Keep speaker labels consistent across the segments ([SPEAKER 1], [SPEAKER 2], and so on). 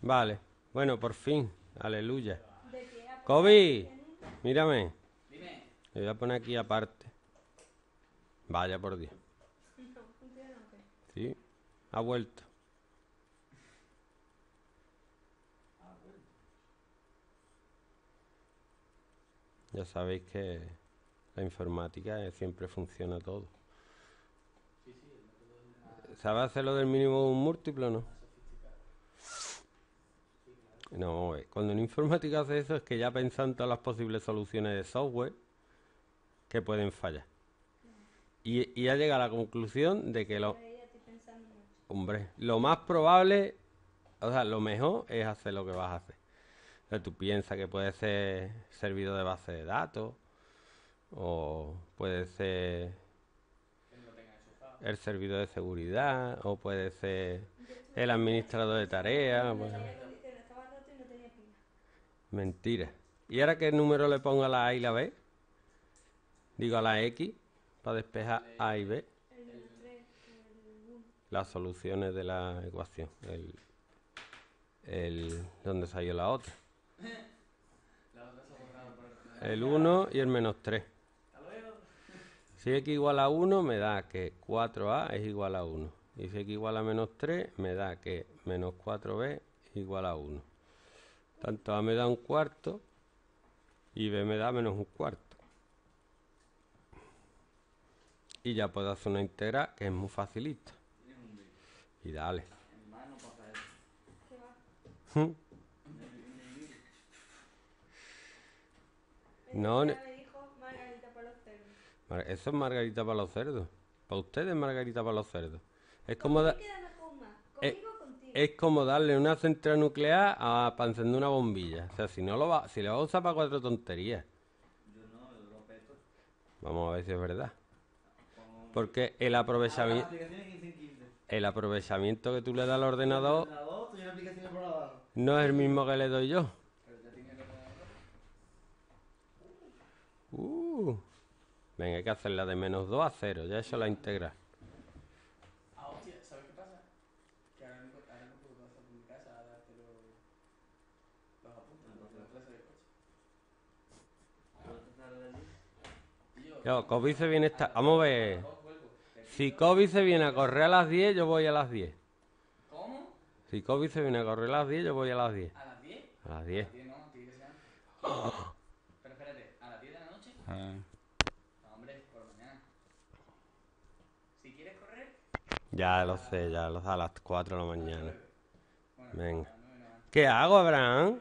[SPEAKER 1] Vale. Bueno, por fin. Aleluya. Kobe, mírame. Me voy a poner aquí aparte. Vaya por Dios. Sí, ha vuelto. Ya sabéis que la informática siempre funciona todo. ¿Sabes hacer lo del mínimo un múltiplo o no? No, eh, cuando en informática hace eso es que ya pensan todas las posibles soluciones de software que pueden fallar. Y, y ya llega a la conclusión de que lo, hombre, lo más probable, o sea, lo mejor es hacer lo que vas a hacer. O sea, tú piensas que puede ser servidor de base de datos o puede ser el servidor de seguridad o puede ser el administrador de tareas. Mentira. ¿Y ahora qué número le pongo a la A y la B? Digo a la X para despejar A y B.
[SPEAKER 2] El 3, el 1.
[SPEAKER 1] Las soluciones de la ecuación. El, el, ¿Dónde salió la otra?
[SPEAKER 3] El...
[SPEAKER 1] El 1 y el menos 3.
[SPEAKER 3] Hasta luego.
[SPEAKER 1] Si x igual a 1 me da que 4a es igual a 1. Y si x igual a menos 3 me da que menos 4b es igual a 1. Tanto a me da un cuarto y b me da menos un cuarto. Y ya puedo hacer una integral que es muy facilita. Y dale. No,
[SPEAKER 2] Ya
[SPEAKER 1] ne-
[SPEAKER 2] me dijo Margarita para los cerdos.
[SPEAKER 1] Mar- Eso es margarita para los cerdos. Para ustedes es margarita para los cerdos. Es como, da-
[SPEAKER 2] ¿Quién queda mejor más? ¿Conmigo o contigo?
[SPEAKER 1] Es como darle una central nuclear a, para una bombilla. O sea, si no lo va, si lo va a usar para cuatro tonterías.
[SPEAKER 3] Yo no, yo lo peto.
[SPEAKER 1] Vamos a ver si es verdad. Porque el aprovechamiento,
[SPEAKER 3] aplicaciones 15 en 15.
[SPEAKER 1] el aprovechamiento que tú le das al ordenador no es el mismo que le doy yo. Uh. Venga, hay que hacerla de menos 2 a 0. Ya hecho la integral.
[SPEAKER 3] Ah, hostia, ¿sabes qué pasa? Que ahora no, ahora no puedo pasar por mi casa a darte los, los apuntes, porque los clases de coche. Y yo,
[SPEAKER 1] Kobe se viene esta... Vamos a ver. Si Kobe se viene a correr a las 10, yo voy a las 10.
[SPEAKER 3] ¿Cómo?
[SPEAKER 1] Si Kobe se viene a correr a las 10, yo voy a las 10.
[SPEAKER 3] ¿A las 10?
[SPEAKER 1] A las
[SPEAKER 3] A
[SPEAKER 1] 10.
[SPEAKER 3] las 10 no, tiene que ser antes. Pero espérate, ¿a las 10 de la noche? No, hombre, por la mañana. Si quieres correr,
[SPEAKER 1] Ya lo sé, ya lo sé, a las 4 de la mañana.
[SPEAKER 3] bueno,
[SPEAKER 1] Venga.
[SPEAKER 3] a las 9 no antes.
[SPEAKER 1] ¿Qué hago, Abraham?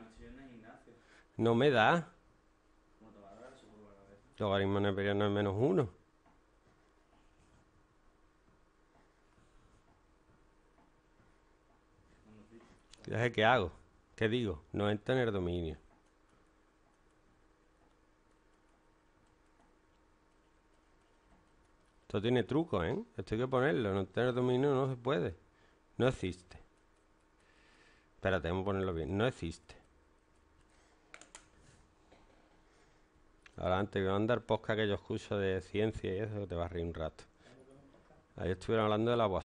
[SPEAKER 1] No me da.
[SPEAKER 3] ¿Cómo te va a dar? Seguro a la vez.
[SPEAKER 1] Logaritmo neperiano es menos 1. Ya sé qué hago. ¿Qué digo? No es tener dominio. Esto tiene truco, ¿eh? Esto hay que ponerlo. No tener dominio no se puede. No existe. Espérate, vamos a ponerlo bien. No existe. Ahora antes voy a mandar podcast que yo escucho de ciencia y eso, que te va a reír un rato. Ahí estuvieron hablando de la